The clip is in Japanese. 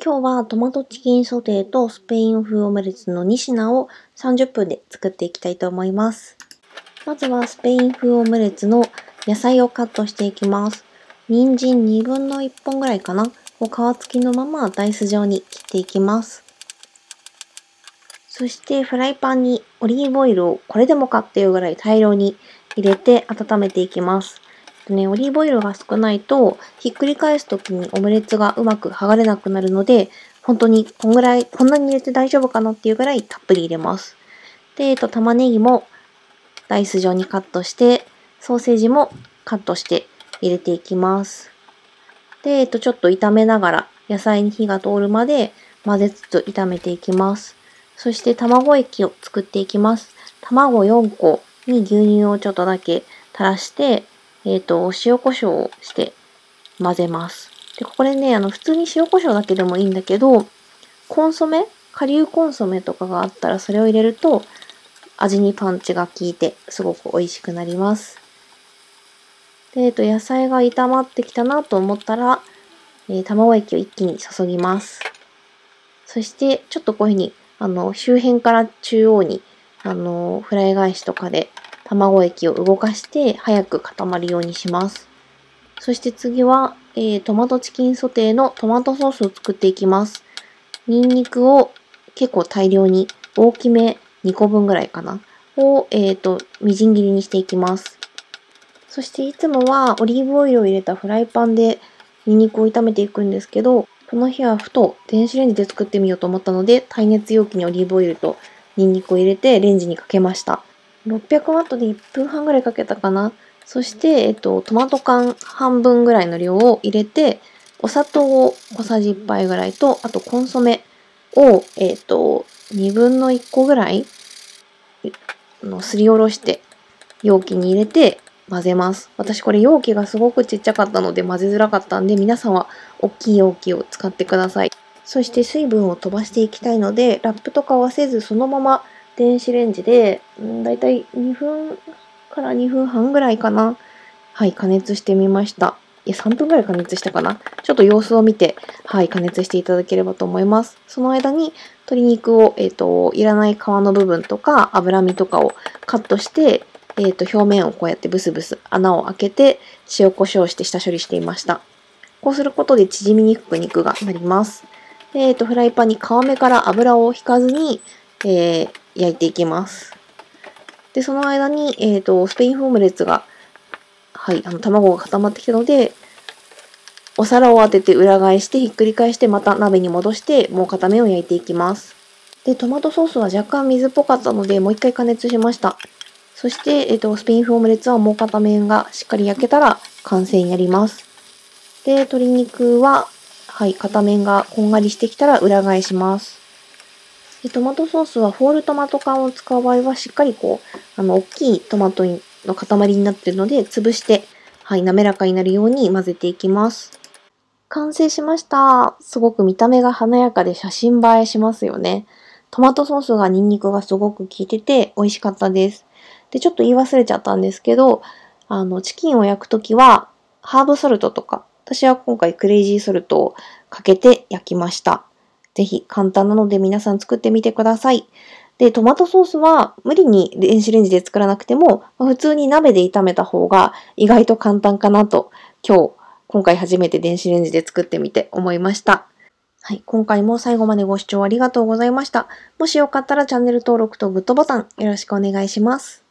今日はトマトチキンソテーとスペイン風オムレツの2品を30分で作っていきたいと思います。まずはスペイン風オムレツの野菜をカットしていきます。人参2分の1本ぐらいかなを皮付きのままダイス状に切っていきます。そしてフライパンにオリーブオイルをこれでもかっていうぐらい大量に入れて温めていきます。ね、オリーブオイルが少ないと、ひっくり返すときにオムレツがうまく剥がれなくなるので、本当にこんぐらい、こんなに入れて大丈夫かなっていうぐらいたっぷり入れます。で、えっと、玉ねぎもダイス状にカットして、ソーセージもカットして入れていきます。で、えっと、ちょっと炒めながら野菜に火が通るまで混ぜつつ炒めていきます。そして卵液を作っていきます。卵4個に牛乳をちょっとだけ垂らして、えっ、ー、と、塩コショウをして混ぜます。で、これね、あの、普通に塩コショウだけでもいいんだけど、コンソメ？顆粒コンソメとかがあったらそれを入れると味にパンチが効いてすごく美味しくなります。で、えっ、ー、と、野菜が炒まってきたなと思ったら、えー、卵液を一気に注ぎます。そして、ちょっとこういうふうに、あの、周辺から中央に、あの、フライ返しとかで卵液を動かして早く固まるようにします。そして次は、えー、トマトチキンソテーのトマトソースを作っていきます。ニンニクを結構大量に大きめ2個分ぐらいかなを、えっ、ー、と、みじん切りにしていきます。そしていつもはオリーブオイルを入れたフライパンでニンニクを炒めていくんですけど、この日はふと電子レンジで作ってみようと思ったので、耐熱容器にオリーブオイルとニンニクを入れてレンジにかけました。600ワットで1分半ぐらいかけたかな。そして、えっと、トマト缶半分ぐらいの量を入れて、お砂糖を小さじ1杯ぐらいと、あとコンソメを、えっと、2分の1個ぐらいのすりおろして容器に入れて混ぜます。私これ容器がすごくちっちゃかったので混ぜづらかったんで皆さんは大きい容器を使ってください。そして水分を飛ばしていきたいのでラップとかはせずそのまま電子レンジで、うん、だいたい2分から2分半ぐらいかな。はい、加熱してみました。いや、3分ぐらい加熱したかな。ちょっと様子を見て、はい、加熱していただければと思います。その間に、鶏肉を、えっ、ー、と、いらない皮の部分とか、脂身とかをカットして、えっ、ー、と、表面をこうやってブスブス穴を開けて、塩コショウして下処理していました。こうすることで縮みにくく肉がなります。えっ、ー、と、フライパンに皮目から油を引かずに、えー、焼いていきます。で、その間に、えっ、ー、と、スペインフオムレツが、はい、あの、卵が固まってきたので、お皿を当てて裏返してひっくり返してまた鍋に戻してもう片面を焼いていきます。で、トマトソースは若干水っぽかったのでもう一回加熱しました。そして、えっ、と、スペイン風オムレツはもう片面がしっかり焼けたら完成になります。で、鶏肉は、はい、片面がこんがりしてきたら裏返します。トマトソースはホールトマト缶を使う場合はしっかりこう、あの、大きいトマトの塊になっているので、潰して、はい、滑らかになるように混ぜていきます。完成しました。すごく見た目が華やかで写真映えしますよね。トマトソースがニンニクがすごく効いてて美味しかったです。で、ちょっと言い忘れちゃったんですけど、あの、チキンを焼くときは、ハーブソルトとか、私は今回クレイジーソルトをかけて焼きました。ぜひ簡単なので皆さん作ってみてください。で、トマトソースは無理に電子レンジで作らなくても、普通に鍋で炒めた方が意外と簡単かなと今日今回初めて電子レンジで作ってみて思いました。はい。今回も最後までご視聴ありがとうございました。もしよかったらチャンネル登録とグッドボタンよろしくお願いします。